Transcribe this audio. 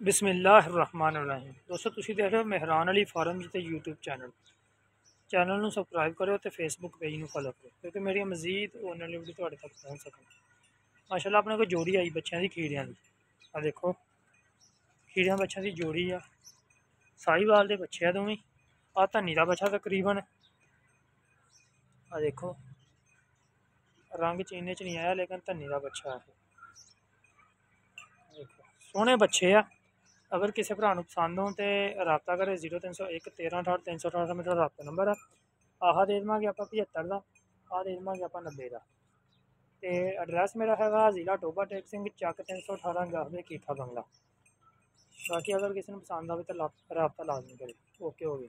ਬਿਸਮਿਲ੍ਲਾਹਿਰਰahmanirrahim ਦੋਸਤੋ ਤੁਸੀਂ ਦੇਖ ਰਹੇ ਹੋ ਮਹਿਰਾਨ ਅਲੀ ਫਾਰਮ ਤੇ YouTube ਚੈਨਲ ਚੈਨਲ ਨੂੰ ਸਬਸਕ੍ਰਾਈਬ ਕਰਿਓ ਤੇ ਫੇਸਬੁੱਕ ਪੇਜ ਨੂੰ ਫੋਲੋ ਕਰੋ ਕਿਉਂਕਿ ਮੇਰੀਆਂ ਮਜ਼ੀਦ ਉਹਨਾਂ ਲਈ ਵੀਡੀਓ ਤੁਹਾਡੇ ਤੱਕ ਪਹੁੰਚ ਸਕਣ ਮਾਸ਼ਾਅੱਲਾ ਆਪਣੇ ਕੋਲ ਜੋੜੀ ਆਈ ਬੱਚਿਆਂ ਦੀ ਖੀੜਿਆਂ ਦੀ ਆ ਦੇਖੋ ਖੀੜਿਆਂ ਬੱਚਿਆਂ ਦੀ ਜੋੜੀ ਆ ਸਾਈਵਾਲ ਦੇ ਬੱਚੇ ਆ ਦੋਵੇਂ ਆ ਧੰਨੀ ਦਾ ਬੱਚਾ ਤਕਰੀਬਨ ਆ ਦੇਖੋ ਰੰਗ ਚੀਨੇ ਚ ਨਹੀਂ ਆਇਆ ਲੇਕਿਨ ਧੰਨੀ ਦਾ ਬੱਚਾ ਹੈ ਦੇਖੋ ਸੋਹਣੇ ਬੱਚੇ ਆ ਅਗਰ ਕਿਸੇ ਭਰਾ ਨੂੰ ਪਸੰਦ ਹੋਣ ਤੇ ਰਾਬਤਾ ਕਰੇ 0301 1368 368 ਮੇਰਾ ਰਾਬਤਾ ਨੰਬਰ ਆ। ਆਹ ਦੇ ਦੇਵਾਂਗੇ ਆਪਾਂ 75 ਦਾ, ਆਹ ਦੇ ਦੇਵਾਂਗੇ ਆਪਾਂ 90 ਦਾ। ਤੇ ਐਡਰੈਸ ਮੇਰਾ ਹੈਗਾ ਜ਼ਿਲ੍ਹਾ ਟੋਬਾ ਟੇਕ ਸਿੰਘ, ਚੱਕ 318 ਗਾਹਵੇ ਕੀਠਾ ਬੰਗਲਾ। ਬਾਕੀ ਅਗਰ ਕਿਸੇ ਨੂੰ ਪਸੰਦ ਆਵੇ ਤਾਂ ਰਾਬਤਾ ਲਾਜ਼ਮੀ ਕਰੇ ਓਕੇ ਹੋ ਗਿਆ।